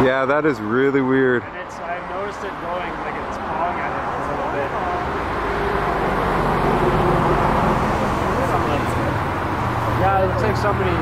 Yeah, that is really weird. And it's, I've noticed it going, like it's pawing at it a little bit. Yeah, it looks like somebody